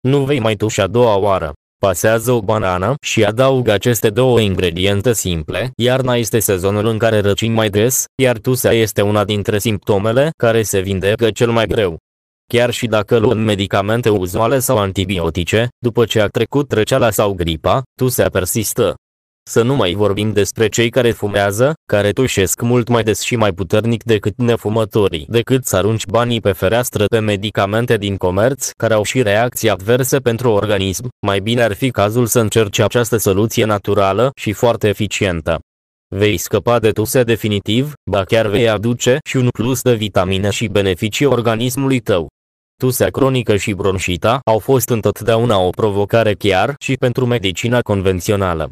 Nu vei mai tu și a doua oară. Pasează o banană și adaugă aceste două ingrediente simple. Iarna este sezonul în care răcim mai des, iar tusea este una dintre simptomele care se vindecă cel mai greu. Chiar și dacă luăm medicamente uzuale sau antibiotice, după ce a trecut răceala sau gripa, tusea persistă. Să nu mai vorbim despre cei care fumează, care tușesc mult mai des și mai puternic decât nefumătorii, decât să arunci banii pe fereastră pe medicamente din comerț, care au și reacții adverse pentru organism, mai bine ar fi cazul să încerci această soluție naturală și foarte eficientă. Vei scăpa de tuse definitiv, ba chiar vei aduce și un plus de vitamine și beneficii organismului tău. Tusea cronică și bronșita au fost întotdeauna o provocare chiar și pentru medicina convențională.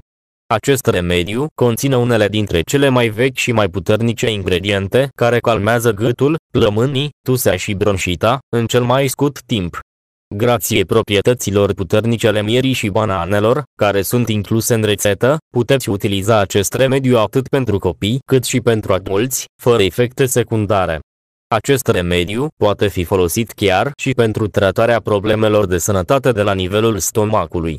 Acest remediu conține unele dintre cele mai vechi și mai puternice ingrediente care calmează gâtul, plămânii, tusea și bronșita, în cel mai scurt timp. Grație proprietăților puternice ale mierii și bananelor, care sunt incluse în rețetă, puteți utiliza acest remediu atât pentru copii cât și pentru adulți, fără efecte secundare. Acest remediu poate fi folosit chiar și pentru tratarea problemelor de sănătate de la nivelul stomacului.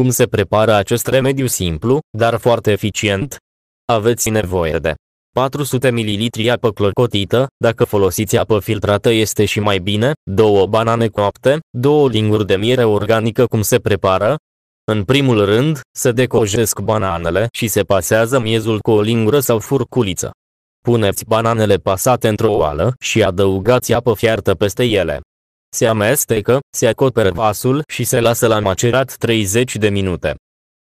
Cum se prepară acest remediu simplu, dar foarte eficient? Aveți nevoie de 400 ml apă clocotită, dacă folosiți apă filtrată este și mai bine, două banane coapte, două linguri de miere organică cum se prepară. În primul rând, se decojesc bananele și se pasează miezul cu o lingură sau furculiță. Puneți bananele pasate într-o oală și adăugați apă fiartă peste ele. Se amestecă, se acoperă vasul și se lasă la macerat 30 de minute.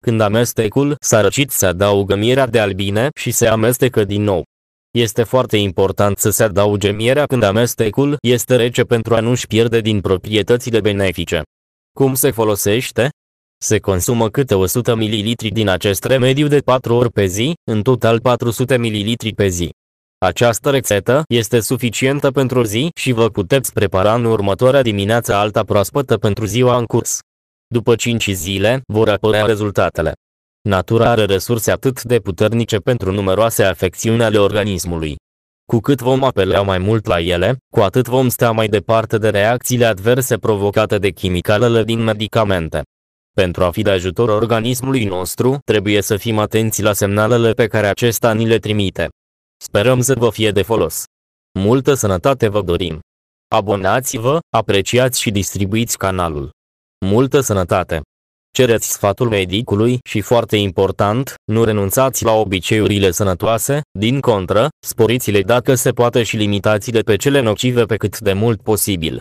Când amestecul s-a răcit se adaugă mierea de albine și se amestecă din nou. Este foarte important să se adauge mierea când amestecul este rece pentru a nu-și pierde din proprietățile benefice. Cum se folosește? Se consumă câte 100 ml din acest remediu de 4 ori pe zi, în total 400 ml pe zi. Această rețetă este suficientă pentru zi și vă puteți prepara în următoarea dimineață alta proaspătă pentru ziua în curs. După 5 zile, vor apărea rezultatele. Natura are resurse atât de puternice pentru numeroase afecțiuni ale organismului. Cu cât vom apela mai mult la ele, cu atât vom sta mai departe de reacțiile adverse provocate de chimicalele din medicamente. Pentru a fi de ajutor organismului nostru, trebuie să fim atenți la semnalele pe care acesta ni le trimite. Sperăm să vă fie de folos. Multă sănătate vă dorim! Abonați-vă, apreciați și distribuiți canalul. Multă sănătate! Cereți sfatul medicului și foarte important, nu renunțați la obiceiurile sănătoase, din contră, sporiți-le dacă se poate și limitați-le pe cele nocive pe cât de mult posibil.